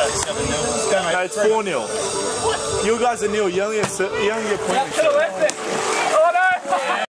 No, it's 4 0. You guys are nil. You only get, you only get point.